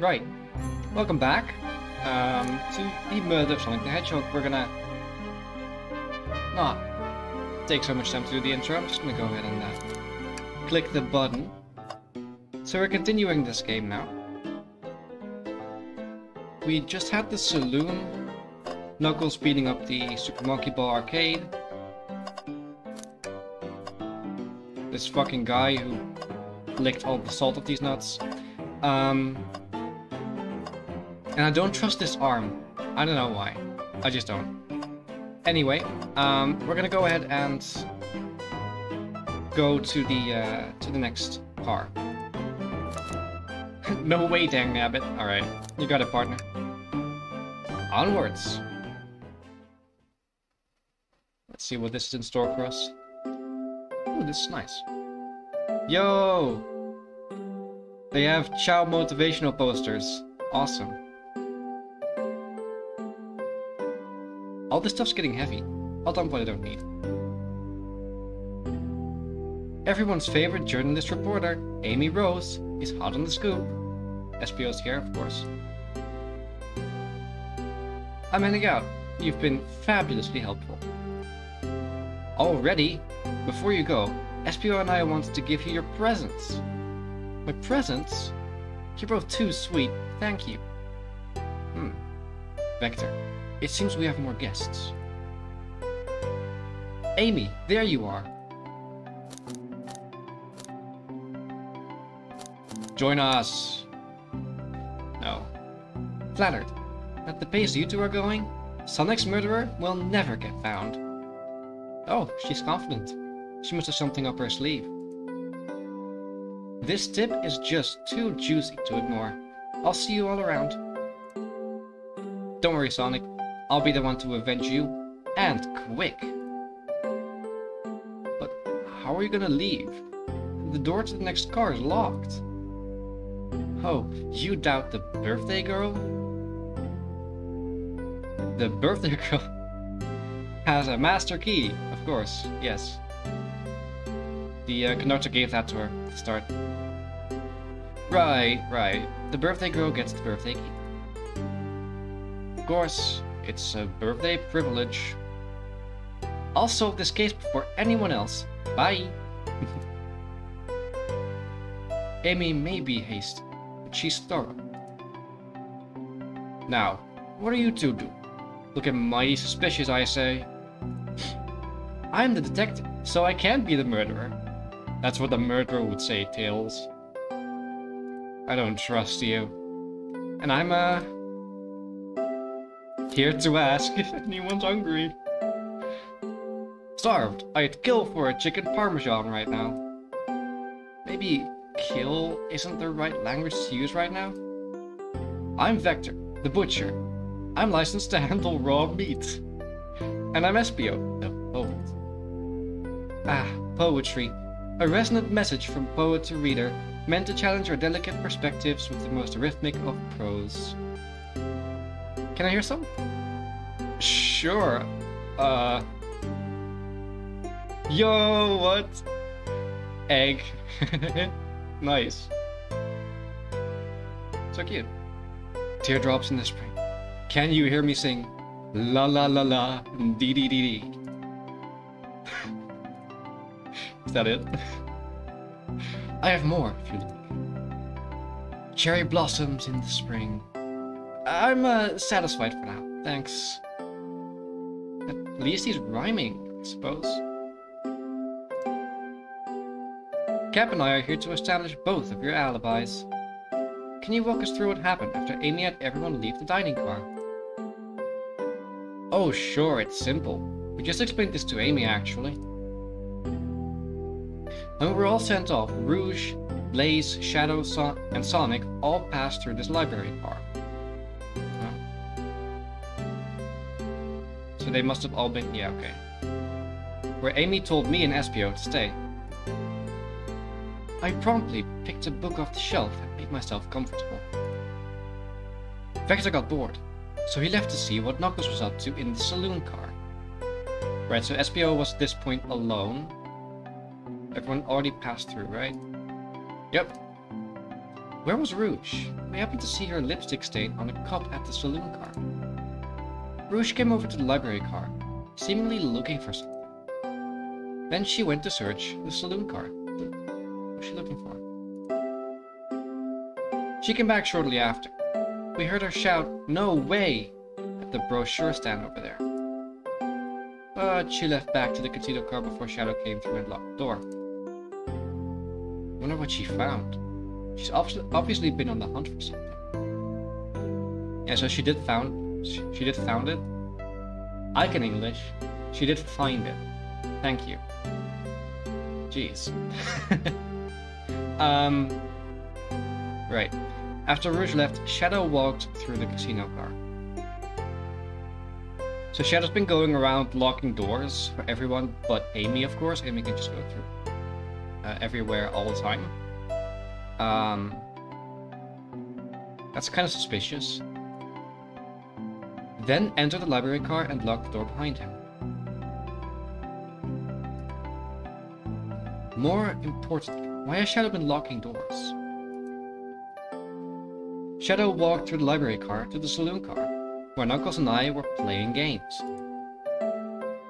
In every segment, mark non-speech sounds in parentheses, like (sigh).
Right. Welcome back um, to the Murder of Sonic the Hedgehog. We're gonna not take so much time to do the intro. I'm just gonna go ahead and uh, click the button. So we're continuing this game now. We just had the saloon. Knuckles beating up the Super Monkey Ball arcade. This fucking guy who licked all the salt of these nuts. Um, and I don't trust this arm. I don't know why. I just don't. Anyway, um, we're gonna go ahead and go to the uh, to the next car. (laughs) no way, dang nabbit. All right, you got it, partner. Onwards. Let's see what this is in store for us. Ooh, this is nice. Yo! They have Chao motivational posters. Awesome. All this stuff's getting heavy. I'll dump what I don't need. Everyone's favorite journalist reporter, Amy Rose, is hot on the scoop. Espio's here, of course. I'm heading out. You've been fabulously helpful. Already? Before you go, Espio and I wanted to give you your presents. My presents? You're both too sweet, thank you. Hmm. Vector, it seems we have more guests. Amy, there you are. Join us. No. Flattered. At the pace you two are going, Sonic's murderer will never get found. Oh, she's confident. She must have something up her sleeve. This tip is just too juicy to ignore. I'll see you all around. Don't worry, Sonic. I'll be the one to avenge you. And quick. But how are you gonna leave? The door to the next car is locked. Oh, you doubt the birthday girl? The birthday (laughs) girl has a master key, of course, yes. The uh, conductor gave that to her to start. Right, right. The birthday girl gets the birthday key. Of course, it's a birthday privilege. I'll solve this case before anyone else. Bye. (laughs) Amy may be hasty, but she's thorough. Now, what are you two do? Looking mighty suspicious, I say. (laughs) I'm the detective, so I can't be the murderer. That's what the murderer would say, Tails. I don't trust you. And I'm, uh... Here to ask if anyone's hungry. Starved. I'd kill for a chicken parmesan right now. Maybe kill isn't the right language to use right now? I'm Vector, the butcher. I'm licensed to handle raw meat. And I'm Espio, the poet. Ah, poetry. A resonant message from poet to reader, meant to challenge our delicate perspectives with the most rhythmic of prose. Can I hear some? Sure. Uh... Yo, what? Egg. (laughs) nice. So cute. Teardrops in the spring. Can you hear me sing? La la la la, dee dee dee dee. (laughs) Is that it? (laughs) I have more, if you like. Cherry blossoms in the spring. I'm uh, satisfied for now, thanks. At least he's rhyming, I suppose. Cap and I are here to establish both of your alibis. Can you walk us through what happened after Amy had everyone leave the dining car? Oh, sure, it's simple. We just explained this to Amy, actually. When we were all sent off, Rouge, Blaze, Shadow, Son and Sonic all passed through this library car. So they must have all been... yeah, okay. Where Amy told me and Espio to stay. I promptly picked a book off the shelf and made myself comfortable. Vector got bored, so he left to see what Knuckles was up to in the saloon car. Right, so Espio was at this point alone. Everyone already passed through, right? Yep. Where was Rouge? I happened to see her lipstick stain on a cup at the saloon car. Rouge came over to the library car, seemingly looking for something. Then she went to search the saloon car. What was she looking for? She came back shortly after. We heard her shout, No way! at the brochure stand over there. But she left back to the casino car before Shadow came through and locked the door. Wonder what she found. She's obviously been on the hunt for something. Yeah, so she did found she, did found it. I can English. She did find it. Thank you. Jeez. (laughs) um Right. After Rouge left, Shadow walked through the casino car. So Shadow's been going around locking doors for everyone but Amy, of course. Amy can just go through uh, everywhere all the time. Um, that's kind of suspicious. Then enter the library car and lock the door behind him. More importantly, why has Shadow been locking doors? Shadow walked through the library car to the saloon car where Knuckles and I were playing games.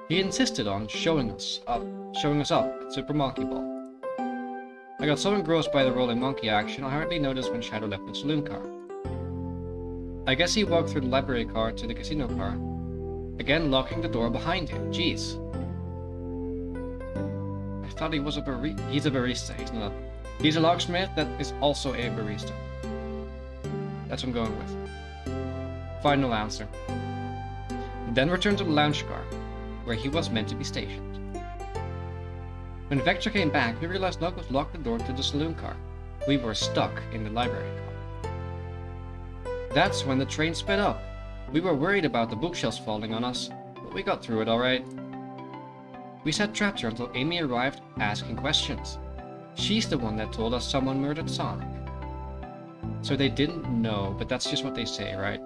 He insisted on showing us up, showing us up at Super Monkey Ball. I got so engrossed by the rolling monkey action, I hardly noticed when Shadow left the saloon car. I guess he walked through the library car to the casino car, again locking the door behind him. Jeez. I thought he was a barista. He's a barista. He's not. He's a locksmith that is also a barista. That's what I'm going with. Final answer. Then returned to the lounge car, where he was meant to be stationed. When Vector came back, we realized Knuckles locked the door to the saloon car. We were stuck in the library car. That's when the train sped up. We were worried about the bookshelves falling on us, but we got through it alright. We sat trapped here until Amy arrived asking questions. She's the one that told us someone murdered Sonic. So they didn't know, but that's just what they say, right?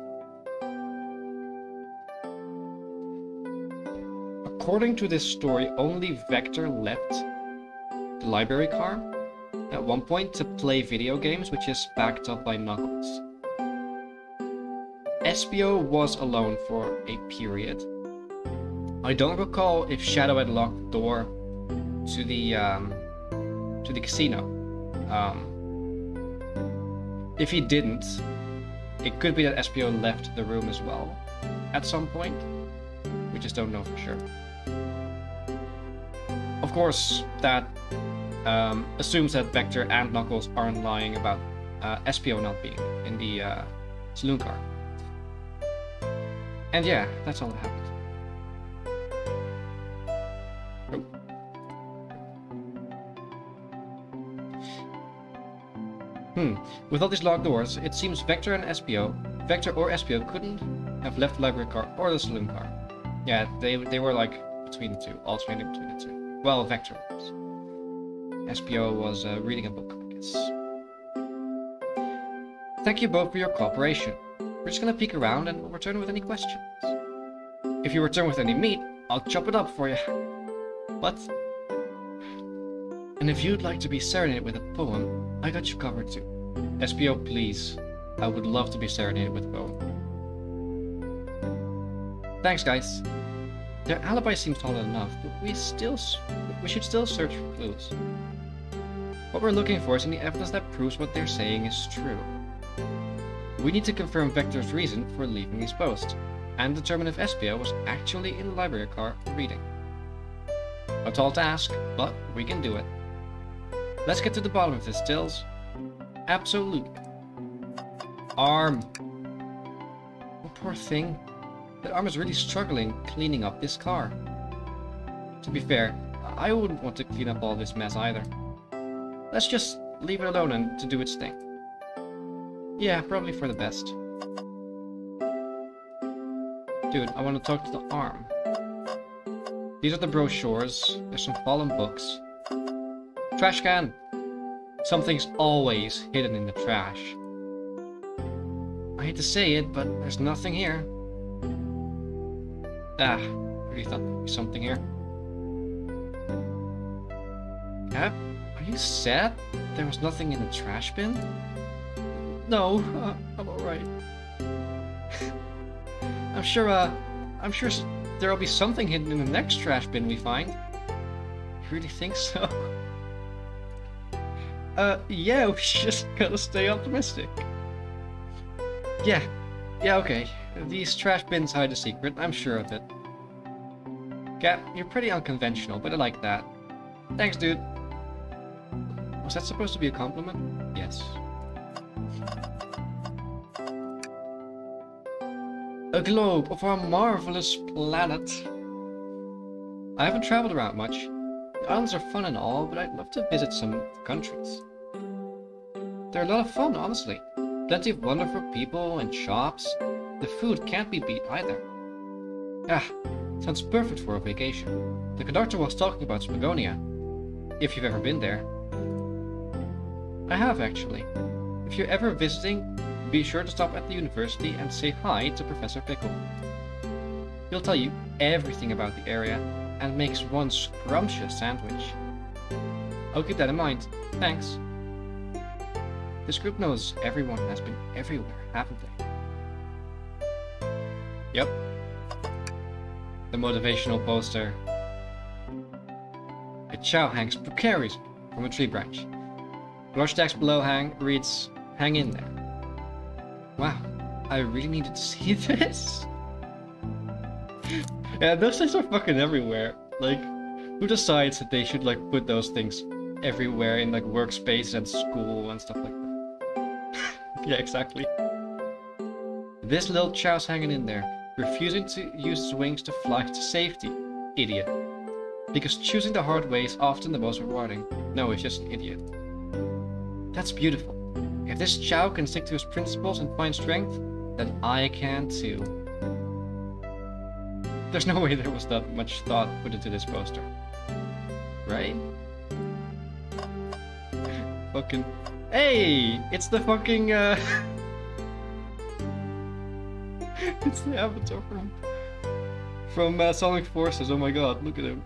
According to this story, only Vector left the library car at one point to play video games, which is backed up by Knuckles. Espio was alone for a period. I don't recall if Shadow had locked the door to the um, to the casino. Um, if he didn't, it could be that Espio left the room as well at some point. We just don't know for sure. Of course, that um, assumes that Vector and Knuckles aren't lying about uh, Espio not being in the uh, saloon car. And yeah, that's all that happened. Hmm. With all these locked doors, it seems Vector and Espio, Vector or Espio couldn't have left the library car or the saloon car. Yeah, they they were like between the two, alternating between the two. Well, Vector was. Espio was uh, reading a book, I guess. Thank you both for your cooperation. We're just gonna peek around and we'll return with any questions. If you return with any meat, I'll chop it up for you. But... And if you'd like to be serenaded with a poem, I got you covered too. Espio, please. I would love to be serenaded with a poem. Thanks, guys. Their alibi seems solid enough, but we still we should still search for clues. What we're looking for is any evidence that proves what they're saying is true. We need to confirm Vector's reason for leaving his post, and determine if Espio was actually in the library car reading. A tall task, but we can do it. Let's get to the bottom of this, Stills. Absolutely. Arm. Oh, poor thing. That arm is really struggling cleaning up this car. To be fair, I wouldn't want to clean up all this mess either. Let's just leave it alone and to do its thing. Yeah, probably for the best. Dude, I want to talk to the arm. These are the brochures. There's some fallen books. Trash can! Something's always hidden in the trash. I hate to say it, but there's nothing here. Ah, I really thought there'd be something here. Cap, are you sad there was nothing in the trash bin? No, uh, (laughs) I'm alright. I'm sure, uh, I'm sure there'll be something hidden in the next trash bin we find. You really think so? (laughs) uh, yeah, (laughs) we just gotta stay optimistic. Yeah, yeah, okay. These trash bins hide a secret, I'm sure of it. Cap, you're pretty unconventional, but I like that. Thanks, dude. Was that supposed to be a compliment? Yes. A globe of our marvelous planet. I haven't traveled around much. The islands are fun and all, but I'd love to visit some countries. They're a lot of fun, honestly. Plenty of wonderful people and shops. The food can't be beat either. Ah, sounds perfect for a vacation. The conductor was talking about Spagonia. If you've ever been there. I have, actually. If you're ever visiting, be sure to stop at the university and say hi to Professor Pickle. He'll tell you everything about the area and makes one scrumptious sandwich. I'll keep that in mind. Thanks. This group knows everyone has been everywhere, haven't they? Yep. The motivational poster. A Chao hangs precarious from a tree branch. Large text below hang reads, hang in there. Wow, I really needed to see (laughs) this. yeah, those things are fucking everywhere. Like, who decides that they should like put those things everywhere in like workspace and school and stuff like that? (laughs) yeah, exactly. This little Chao's hanging in there, refusing to use his wings to fly to safety. Idiot. Because choosing the hard way is often the most rewarding. No, he's just an idiot. That's beautiful. If this Chao can stick to his principles and find strength, then I can too. There's no way there was that much thought put into this poster. Right? fucking... Hey! It's the fucking, uh... (laughs) it's the avatar from... From uh, Sonic Forces, oh my god, look at him.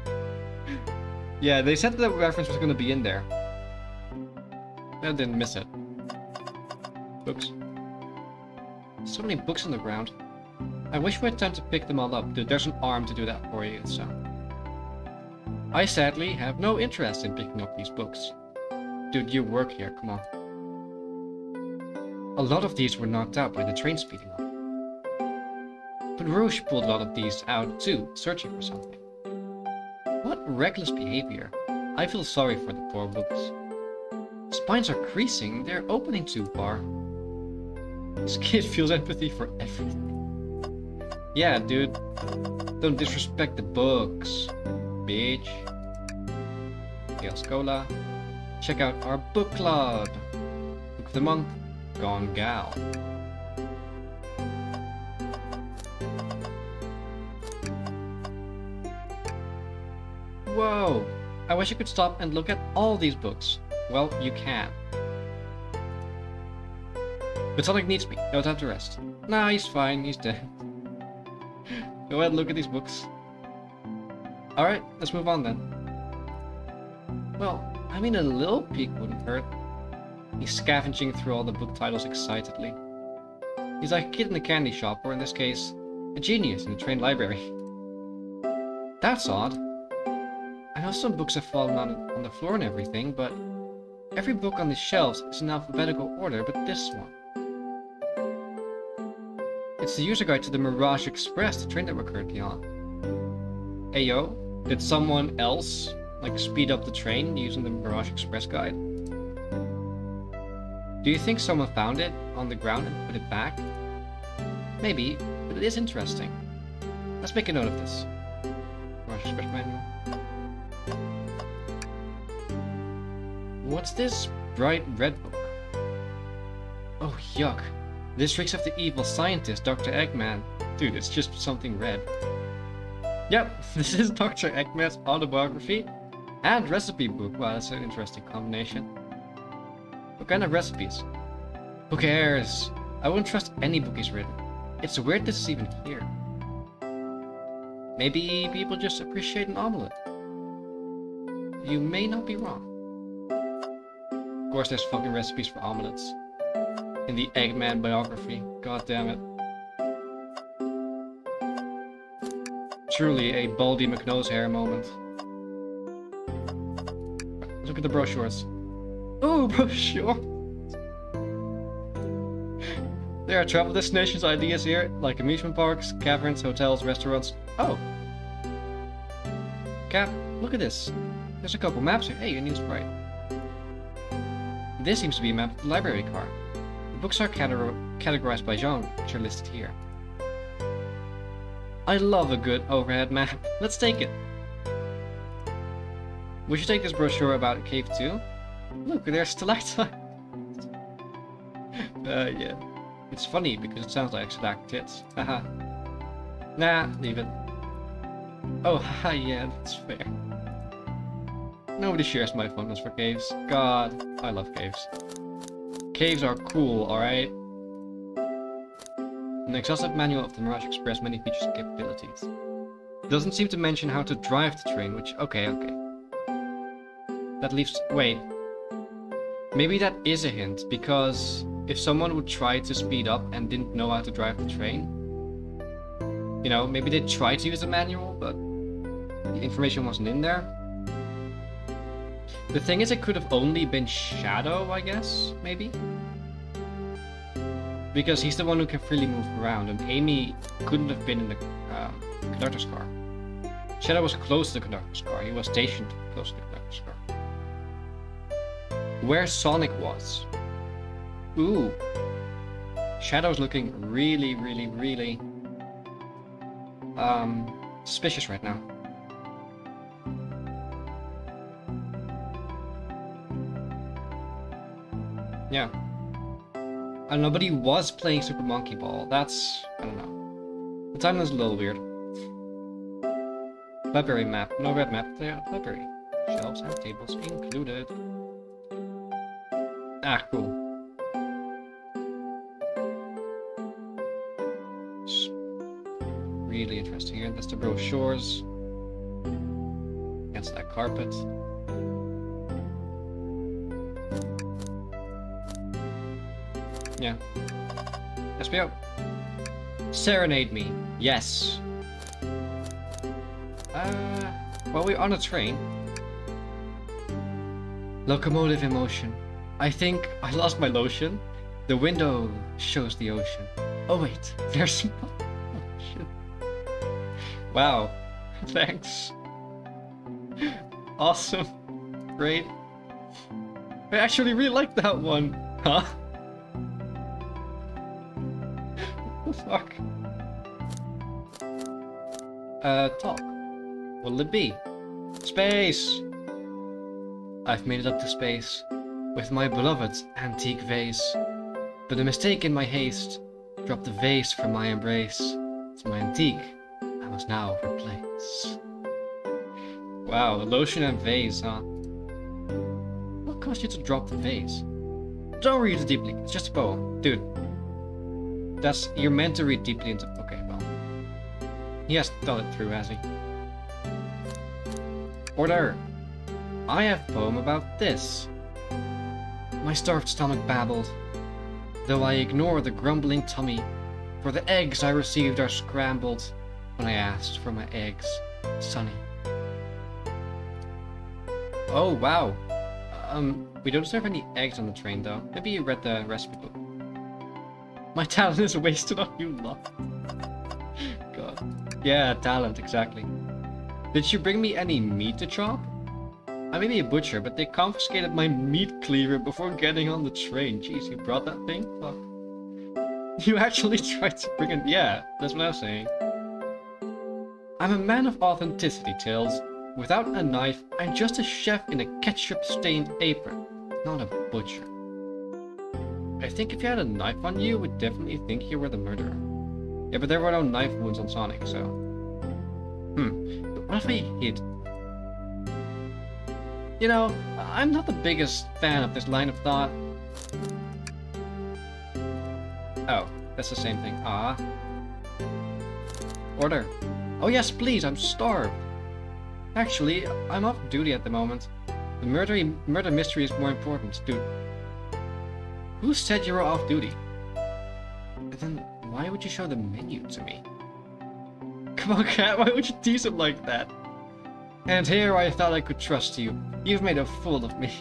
(laughs) yeah, they said that reference was gonna be in there. I didn't miss it. Books. So many books on the ground. I wish we had time to pick them all up, dude. There's an arm to do that for you, so... I sadly have no interest in picking up these books. Dude, you work here, come on. A lot of these were knocked out by the train speeding up. But Rouge pulled a lot of these out too, searching for something. What reckless behavior. I feel sorry for the poor books. Spines are creasing, they're opening too far. This kid (laughs) feels empathy for everything. Yeah, dude. Don't disrespect the books, bitch. Gail Scola. Check out our book club. Book of the month, Gone Gal. Whoa! I wish I could stop and look at all these books. Well, you can. But Sonic needs me. No time to rest. Nah, he's fine. He's dead. (laughs) Go ahead and look at these books. Alright, let's move on then. Well, I mean a little peek wouldn't hurt. He's scavenging through all the book titles excitedly. He's like a kid in a candy shop, or in this case, a genius in a trained library. (laughs) That's odd. I know some books have fallen on, on the floor and everything, but Every book on the shelves is in alphabetical order, but this one. It's the user guide to the Mirage Express, the train that we're currently on. Ayo, did someone else, like, speed up the train using the Mirage Express guide? Do you think someone found it on the ground and put it back? Maybe, but it is interesting. Let's make a note of this. Mirage Express manual. What's this bright red book? Oh, yuck. This reeks of the evil scientist, Dr. Eggman. Dude, it's just something red. Yep, (laughs) this is Dr. Eggman's autobiography and recipe book. Wow, that's an interesting combination. What kind of recipes? Who cares? I wouldn't trust any book he's written. It's weird this is even here. Maybe people just appreciate an omelette. You may not be wrong. Of course, there's fucking recipes for omelets. In the Eggman biography. God damn it. Truly a Baldy McNosehair moment. Look at the brochures. Oh, (laughs) brochure! There are travel destinations ideas here, like amusement parks, caverns, hotels, restaurants. Oh! Cap, look at this. There's a couple maps here. Hey, a new sprite. This seems to be a map of the library car. The books are categorized by genre, which are listed here. I love a good overhead map. Let's take it. We should take this brochure about Cave 2. Look, there's stalactite. (laughs) uh, yeah. It's funny because it sounds like stalactites. Haha. nah, leave it. Oh, haha, (laughs) yeah, that's fair. Nobody shares my fondness for caves. God, I love caves. Caves are cool, alright? An exhaustive manual of the Mirage Express many features and capabilities. Doesn't seem to mention how to drive the train, which... Okay, okay. That leaves... Wait. Maybe that is a hint, because if someone would try to speed up and didn't know how to drive the train, you know, maybe they tried to use a manual, but the information wasn't in there. The thing is, it could have only been Shadow, I guess, maybe? Because he's the one who can freely move around, and Amy couldn't have been in the um, conductor's car. Shadow was close to the conductor's car. He was stationed close to the conductor's car. Where Sonic was. Ooh. Shadow's looking really, really, really um, suspicious right now. Yeah. And but he was playing Super Monkey Ball. That's... I don't know. The timeline's a little weird. Library map. No red map. There, library. Shelves and tables included. Ah, cool. Really interesting here. That's the brochures. Against that carpet. Yeah. Go. Serenade me. Yes. Uh, well, we're on a train. Locomotive in motion. I think I lost my lotion. The window shows the ocean. Oh wait, (laughs) there's ocean. Wow. (laughs) Thanks. (laughs) Awesome. Great. I actually really like that one. Huh? Uh, talk. What'll it be? Space! I've made it up to space with my beloved's antique vase. But a mistake in my haste dropped the vase from my embrace. It's my antique I must now replace. Wow, the lotion and vase, huh? What caused you to drop the vase? Don't read it deeply, it's just a poem. Dude, that's you're meant to read deeply into. Okay, he has thought it through, has he? Order. I have a poem about this. My starved stomach babbled, though I ignore the grumbling tummy, for the eggs I received are scrambled when I asked for my eggs, Sonny. Oh wow. Um, we don't serve any eggs on the train though. Maybe you read the recipe book. My talent is (laughs) wasted on you lot. Yeah, talent, exactly. Did she bring me any meat to chop? I may be a butcher, but they confiscated my meat cleaver before getting on the train. Jeez, you brought that thing? Fuck. (laughs) You actually (laughs) tried to bring it- yeah, that's what I was saying. I'm a man of authenticity, Tails. Without a knife, I'm just a chef in a ketchup-stained apron, not a butcher. I think if you had a knife on you, you, would definitely think you were the murderer. Yeah, but there were no knife wounds on Sonic, so... Hmm. But what if I hid? You know, I'm not the biggest fan of this line of thought. Oh, that's the same thing. Ah. Order. Oh yes, please, I'm starved. Actually, I'm off duty at the moment. The murder, murder mystery is more important, dude. Who said you were off duty? And then why would you show the menu to me? Come on, Cap, why would you tease him like that? And here I thought I could trust you. You've made a fool of me.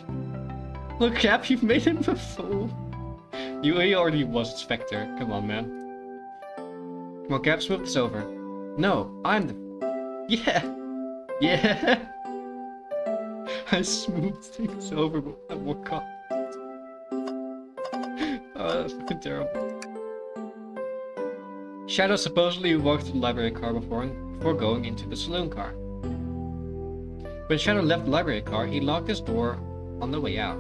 Look, Cap, you've made him a fool. You he already was Spectre. Come on, man. Come on, Cap, smooth this over. No, I'm the... (laughs) Yeah! Yeah! I smoothed things over, but at what cost? Oh, that's fucking terrible. Shadow supposedly walked to the library car before, before going into the saloon car. When Shadow left the library car, he locked his door on the way out.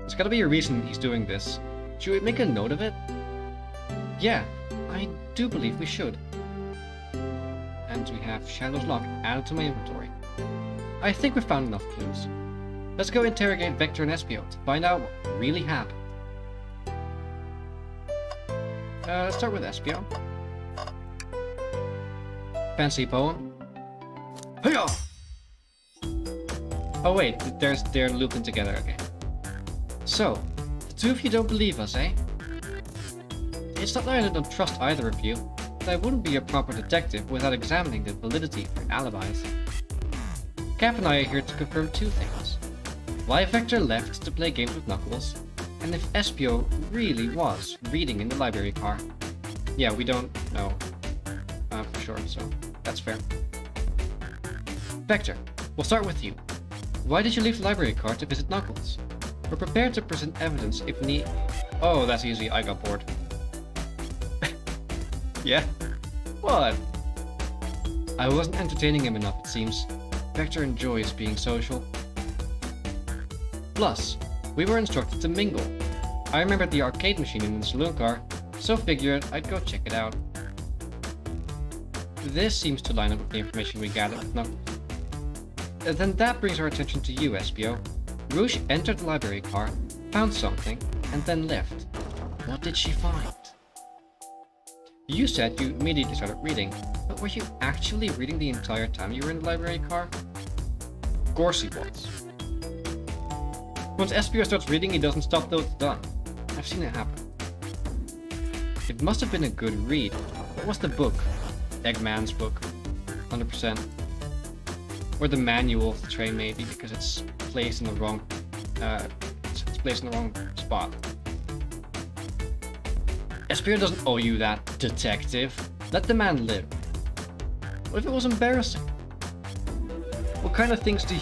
There's gotta be a reason he's doing this. Should we make a note of it? Yeah, I do believe we should. And we have Shadow's lock added to my inventory. I think we've found enough clues. Let's go interrogate Vector and Espio to find out what really happened. Uh, let's start with Espio. Fancy poem? Hiya! Oh wait, there's they're looping together again. So, the two of you don't believe us, eh? It's not that I don't trust either of you, but I wouldn't be a proper detective without examining the validity of your alibis. Cap and I are here to confirm two things. Why Vector left to play games with Knuckles, and if Espio really was reading in the library car. Yeah, we don't know uh, for sure, so that's fair. Vector, we'll start with you. Why did you leave the library car to visit Knuckles? We're prepared to present evidence if need. Oh, that's easy. I got bored. (laughs) yeah? What? I wasn't entertaining him enough, it seems. Vector enjoys being social. Plus, we were instructed to mingle. I remembered the arcade machine in the saloon car, so figured I'd go check it out. This seems to line up with the information we gathered. No. Then that brings our attention to you, Espio. Rouge entered the library car, found something, and then left. What did she find? You said you immediately started reading, but were you actually reading the entire time you were in the library car? Of course he was. Once Espio starts reading, he doesn't stop till it's done. I've seen it happen. It must have been a good read. What was the book? Eggman's book. 100%. Or the manual of the train maybe, because it's placed in the wrong... Uh, it's placed in the wrong spot. Espio doesn't owe you that, detective. Let the man live. What if it was embarrassing? What kind of things do you...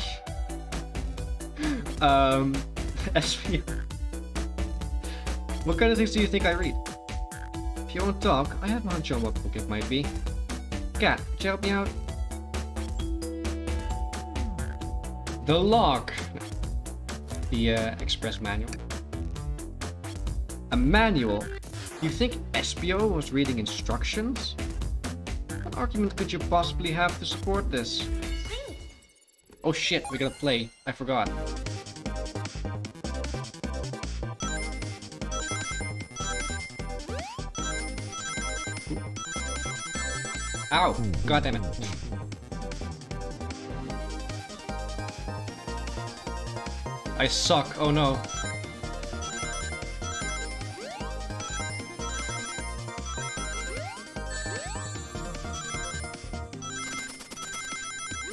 (gasps) um... (laughs) Espio... What kind of things do you think I read? If you want to talk, I have a hunch what book it might be. Cap, could you help me out? The log! The uh, express manual. A manual? You think Espio was reading instructions? What argument could you possibly have to support this? Oh shit, we gotta play. I forgot. Ow! God damn it. I suck, oh no.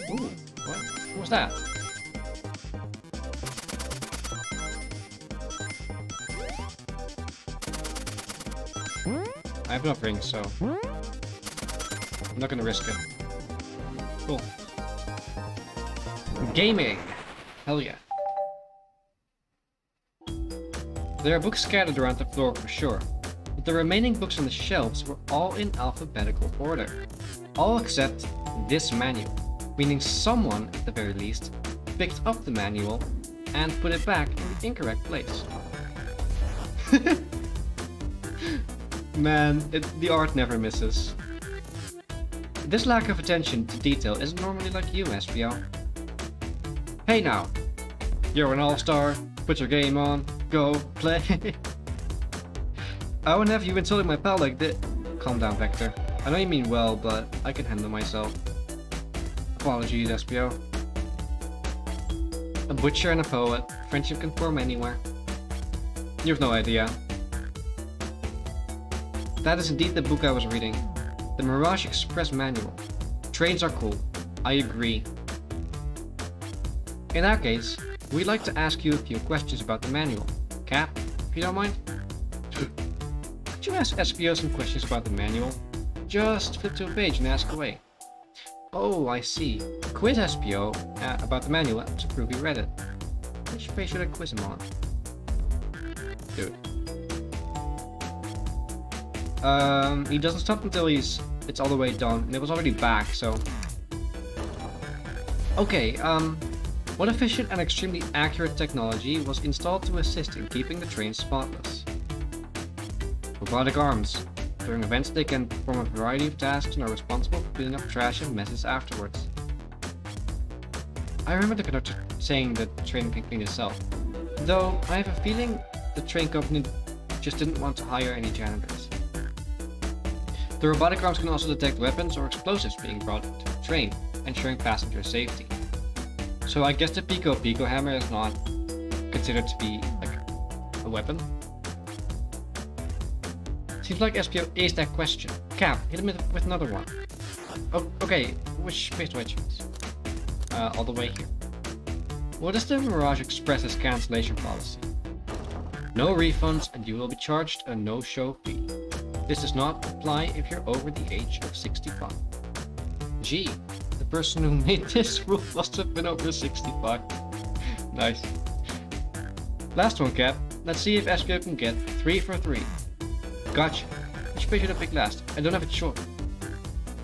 Ooh, what? Was that? I have enough rings, so... I'm not gonna risk it. Cool. Gaming! Hell yeah. There are books scattered around the floor for sure, but the remaining books on the shelves were all in alphabetical order. All except this manual, meaning someone, at the very least, picked up the manual and put it back in the incorrect place. (laughs) Man, it, the art never misses. This lack of attention to detail isn't normally like you, Espio. Hey now! You're an all-star, put your game on, go, play. (laughs) I wouldn't have you insulting my pal like this. Calm down, Vector. I know you mean well, but I can handle myself. Apologies, Espio. A butcher and a poet. Friendship can form anywhere. You have no idea. That is indeed the book I was reading. The Mirage Express Manual. Trains are cool. I agree. In that case, we'd like to ask you a few questions about the manual. Cap, if you don't mind? Could you ask Espio some questions about the manual? Just flip to a page and ask away. Oh, I see. Quiz Espio uh, about the manual to prove you read it. Which page should I quiz him on? Um, he doesn't stop until he's it's all the way done, and it was already back, so... Okay, um, what efficient and extremely accurate technology was installed to assist in keeping the train spotless? Robotic arms. During events, they can perform a variety of tasks and are responsible for cleaning up trash and messes afterwards. I remember the conductor saying that the train can clean itself, though I have a feeling the train company just didn't want to hire any janitors. The robotic arms can also detect weapons or explosives being brought to the train, ensuring passenger safety. So I guess the Piko Piko hammer is not considered to be like a weapon. Seems like Espio is that question. Cap, hit him with another one. Oh, okay, which space do I choose? Uh, all the way here. What is the Mirage Express's cancellation policy? No refunds and you will be charged a no-show fee. This does not apply if you're over the age of 65. Gee, the person who made (laughs) this rule must have been over 65. nice. Last one, Cap. Let's see if Espio can get 3 for 3. Gotcha. Which page should I pick last? I don't have it short.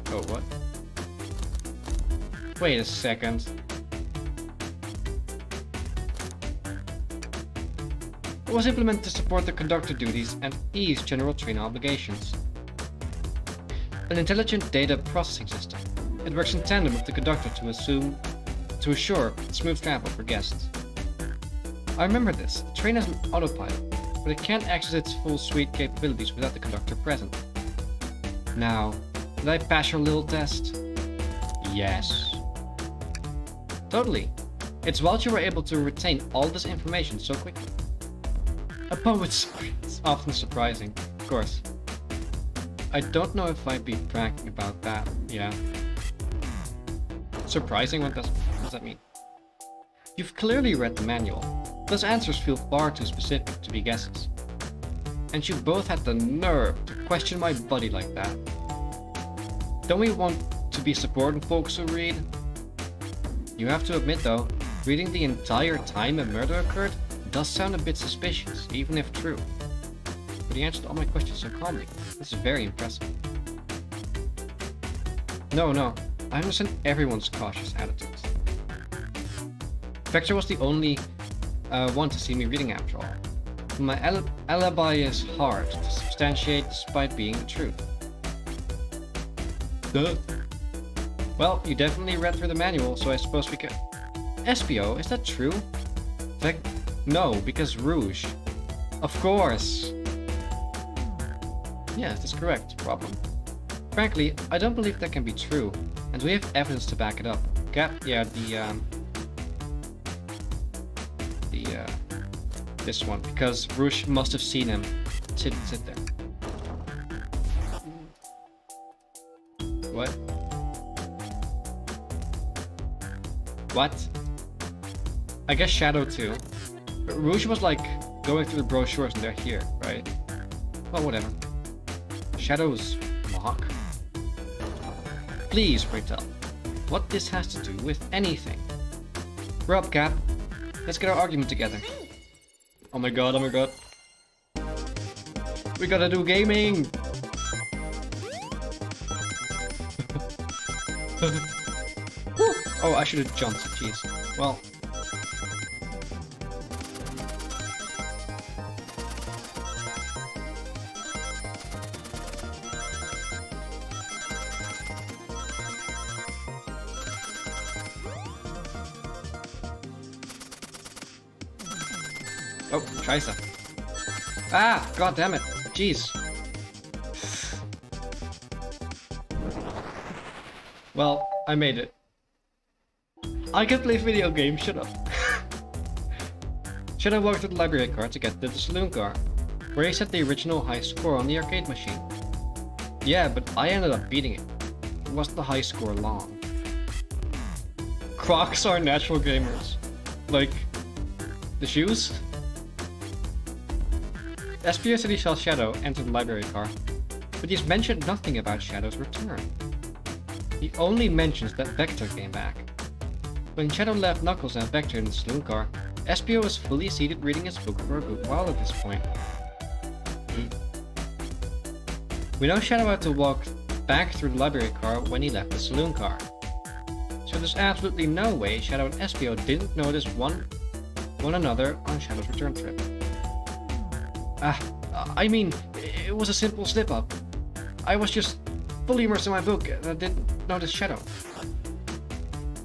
Oh, what? Wait a second. It was implemented to support the conductor duties and ease general train obligations. An intelligent data processing system. It works in tandem with the conductor to assume to assure smooth travel for guests. I remember this. The train has an autopilot, but it can't access its full suite capabilities without the conductor present. Now, did I pass your little test? Yes. Totally. It's wild you were able to retain all this information so quickly. Poet's it's often surprising, of course. I don't know if I'd be bragging about that, yeah. Surprising? What does, what does that mean? You've clearly read the manual. Those answers feel far too specific to be guesses. And you both had the nerve to question my buddy like that. Don't we want to be supporting folks who read? You have to admit though, reading the entire time a murder occurred does sound a bit suspicious, even if true. But he answered all my questions so calmly. This is very impressive. No, no, I understand everyone's cautious attitudes. Vector was the only uh, one to see me reading after all. My al alibi is hard to substantiate despite being the truth. Duh. Well, you definitely read through the manual, so I suppose we could... Espio, is that true? No, because Rouge. Of course! Yes, that's correct, problem. Frankly, I don't believe that can be true, and we have evidence to back it up. Cap, yeah, the, um... The, uh... This one, because Rouge must have seen him sit, sit there. What? What? I guess Shadow too. Rouge was like going through the brochures and they're here, right? Well, whatever. Shadow's mock. Please, pray tell, what this has to do with anything. Rob Cap. Let's get our argument together. Oh my god, oh my god. We gotta do gaming! (laughs) oh, I should have jumped, jeez. Well, Oh, scheiße. Ah, god damn it. Jeez. Well, I made it. I can play video games, shut up. (laughs) I walk to the library car to get to the saloon car, where he set the original high score on the arcade machine. Yeah, but I ended up beating it. Wasn't the high score long. Crocs are natural gamers. Like, the shoes? Espio said he saw Shadow enter the library car, but he's mentioned nothing about Shadow's return. He only mentions that Vector came back. When Shadow left Knuckles and Vector in the saloon car, Espio was fully seated reading his book for a good while at this point. Hmm. We know Shadow had to walk back through the library car when he left the saloon car. So there's absolutely no way Shadow and Espio didn't notice one one another on Shadow's return trip. Ah, I mean, it was a simple slip-up. I was just fully immersed in my book and I didn't notice Shadow.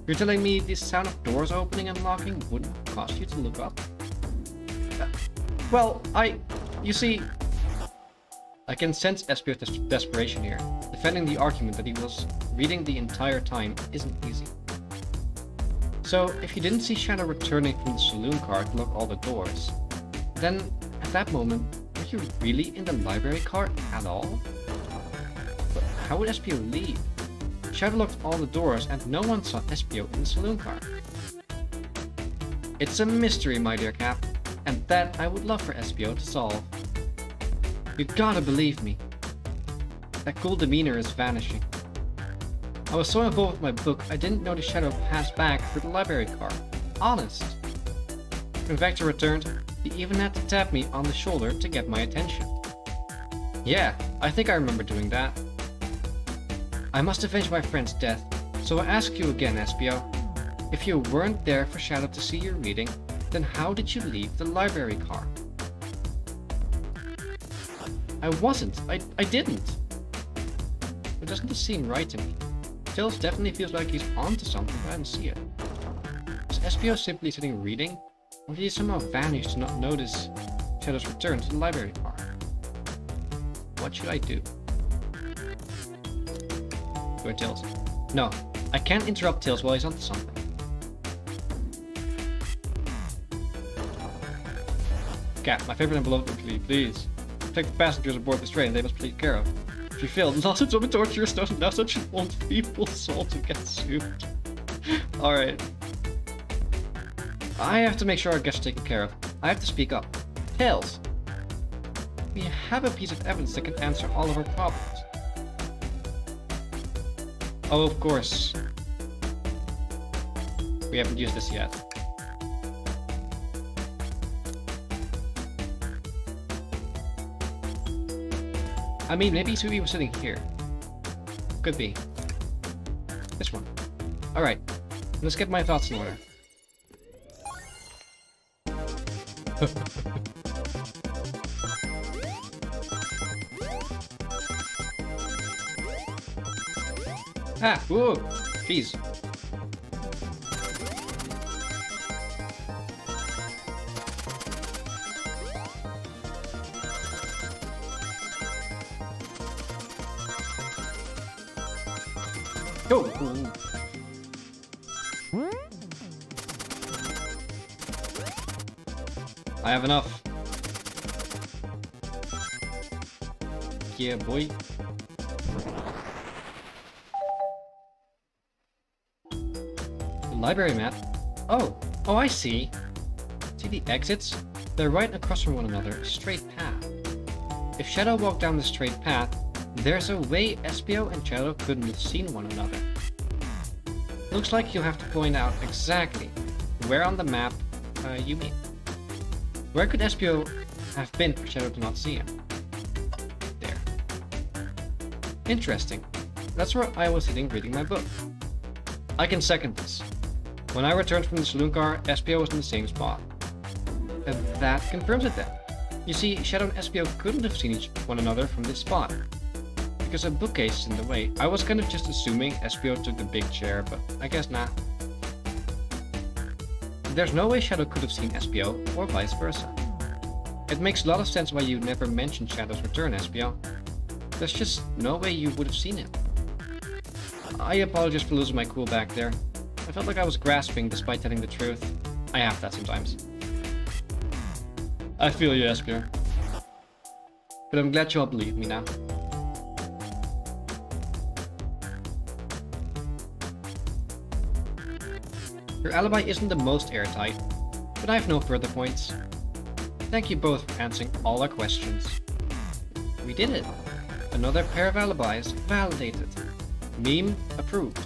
You're telling me the sound of doors opening and locking wouldn't cause you to look up? Uh, well, I... You see... I can sense Espio's des desperation here. Defending the argument that he was reading the entire time isn't easy. So, if you didn't see Shadow returning from the saloon car to lock all the doors, then at that moment, were you really in the library car at all? But how would Espio leave? Shadow locked all the doors and no one saw Espio in the saloon car. It's a mystery, my dear Cap, and that I would love for Espio to solve. You gotta believe me. That cool demeanor is vanishing. I was so involved with my book, I didn't notice Shadow pass back through the library car. Honest. When Vector returned, he even had to tap me on the shoulder to get my attention. Yeah, I think I remember doing that. I must avenge my friend's death, so I ask you again, Espio. If you weren't there for Shadow to see your reading, then how did you leave the library car? I wasn't. I, I didn't. It doesn't seem right to me. Tails definitely feels like he's onto something, but I didn't see it. Is Espio simply sitting reading? Or did he somehow vanish to not notice Shadow's return to the library car? What should I do? Go Tails. No, I can't interrupt Tails while he's onto something. Cap, my favorite envelope, please, please. Take the passengers aboard this train, they must be taken care of. If you fail, lawsuits will be torturous, now such an people soul to get sued. (laughs) Alright. I have to make sure our guests are taken care of. I have to speak up. Tails! We have a piece of evidence that can answer all of our problems. Oh, of course. We haven't used this yet. I mean, maybe Subi was sitting here. Could be. This one. Alright, let's get my thoughts in order. Ah, whoa! Jeez. Go! I have enough. Yeah, boy. library map. Oh, oh I see. See the exits? They're right across from one another, straight path. If Shadow walked down the straight path, there's a way Espio and Shadow couldn't have seen one another. Looks like you'll have to point out exactly where on the map uh, you mean. Where could Espio have been for Shadow to not see him? There. Interesting. That's where I was sitting reading my book. I can second this. When I returned from the saloon car, Espio was in the same spot. And that confirms it then. You see, Shadow and Espio couldn't have seen each one another from this spot. Because a bookcase is in the way. I was kind of just assuming Espio took the big chair, but I guess not. There's no way Shadow could have seen Espio, or vice versa. It makes a lot of sense why you never mentioned Shadow's return, Espio. There's just no way you would have seen it. I apologize for losing my cool back there. I felt like I was grasping despite telling the truth. I have that sometimes. I feel you, Espio. But I'm glad you all believe me now. Your alibi isn't the most airtight, but I have no further points. Thank you both for answering all our questions. We did it! Another pair of alibis validated. Meme approved.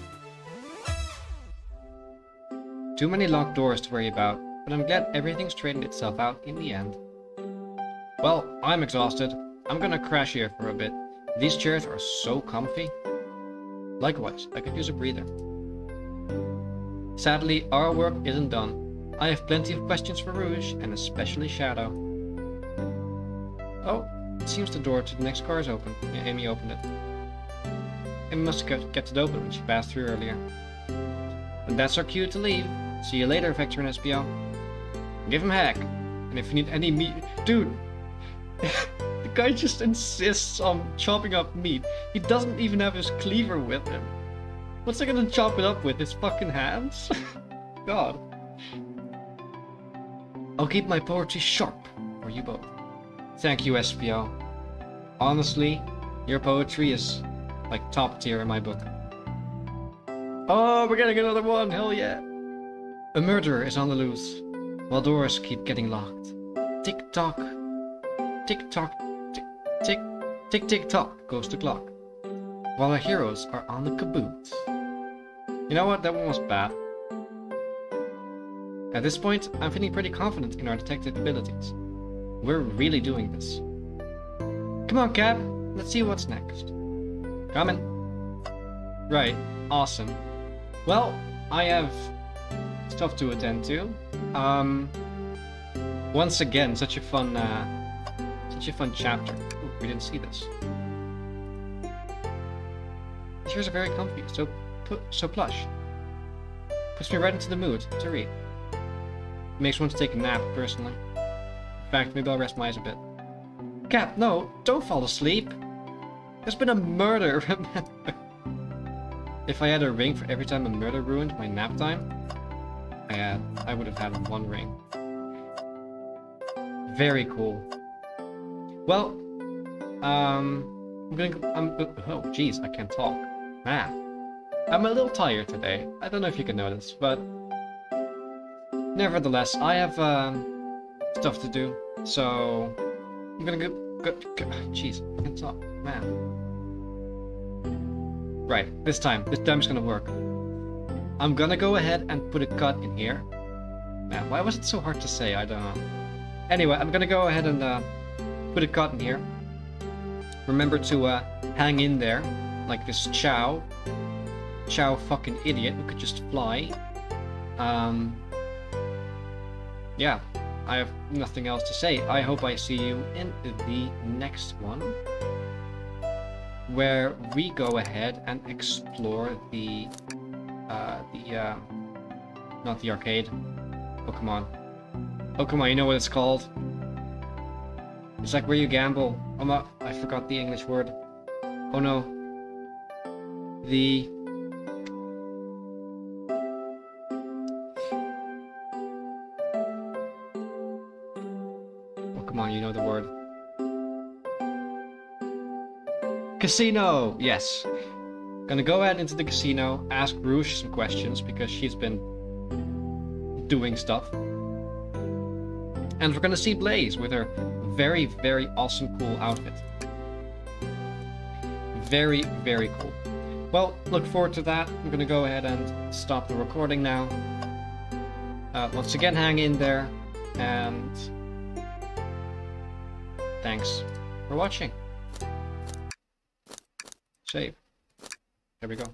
Too many locked doors to worry about, but I'm glad everything straightened itself out in the end. Well, I'm exhausted. I'm gonna crash here for a bit. These chairs are so comfy. Likewise, I could use a breather. Sadly, our work isn't done. I have plenty of questions for Rouge, and especially Shadow. Oh, it seems the door to the next car is open. Yeah, Amy opened it. Amy must have kept it open when she passed through earlier. And that's our cue to leave. See you later, Vector and Espio. Give him heck. And if you need any meat... Dude! (laughs) the guy just insists on chopping up meat. He doesn't even have his cleaver with him. What's he gonna chop it up with? His fucking hands? (laughs) God. I'll keep my poetry sharp for you both. Thank you, Espio. Honestly, your poetry is like top tier in my book. Oh, we're getting another one! Hell yeah! A murderer is on the loose, while doors keep getting locked. Tick tock, tick tock, tick tick, tick tick tock goes the clock, while our heroes are on the caboose. You know what? That one was bad. At this point, I'm feeling pretty confident in our detective abilities. We're really doing this. Come on, Cap. Let's see what's next. Coming. Right. Awesome. Well, I have stuff to attend to. Um, once again, such a fun, uh, such a fun chapter. Ooh, we didn't see this. Chairs are very comfy, so so plush. Puts me right into the mood to read. Makes one to take a nap, personally. In fact, maybe I'll rest my eyes a bit. Cap, no, don't fall asleep. There's been a murder, (laughs) remember? If I had a ring for every time a murder ruined my nap time, I had, I would have had one ring. Very cool. Well, um, I'm gonna, I'm, oh jeez, I can't talk. Man, I'm a little tired today. I don't know if you can notice, but nevertheless, I have, um, stuff to do, so I'm gonna go, go, go jeez, I can't talk, man. Right, this time. This time it's gonna work. I'm gonna go ahead and put a cut in here. Man, why was it so hard to say? I don't know. Anyway, I'm gonna go ahead and uh, put a cut in here. Remember to uh, hang in there, like this Chao. Chao fucking idiot who could just fly. Um, yeah, I have nothing else to say. I hope I see you in the next one where we go ahead and explore the, uh, the, uh, not the arcade. Pokemon. come on. Oh, come on, you know what it's called? It's like where you gamble. Oh, no, I forgot the English word. Oh, no. The... Oh, come on, you know the word. Casino! Yes. Gonna go ahead into the casino, ask Rouge some questions because she's been doing stuff. And we're gonna see Blaze with her very, very awesome, cool outfit. Very, very cool. Well, look forward to that. I'm gonna go ahead and stop the recording now. Uh, once again, hang in there, and thanks for watching. Save. There we go.